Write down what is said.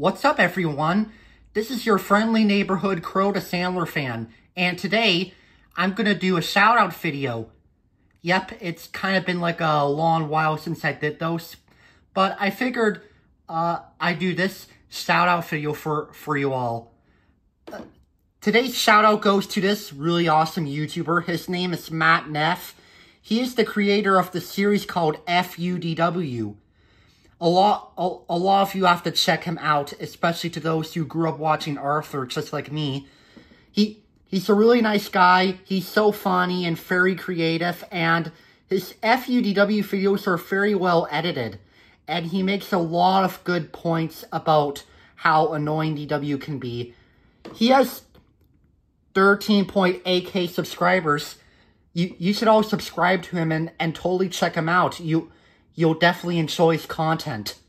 What's up, everyone? This is your friendly neighborhood Crow to Sandler fan, and today I'm gonna do a shout out video. Yep, it's kind of been like a long while since I did those, but I figured uh, I do this shout out video for for you all. Uh, today's shout out goes to this really awesome YouTuber. His name is Matt Neff. He is the creator of the series called FUDW a lot a, a lot of you have to check him out, especially to those who grew up watching Arthur, just like me. He he's a really nice guy. He's so funny and very creative, and his FUDW videos are very well edited. And he makes a lot of good points about how annoying DW can be. He has 13.8k subscribers. You you should all subscribe to him and, and totally check him out. You You'll definitely enjoy his content.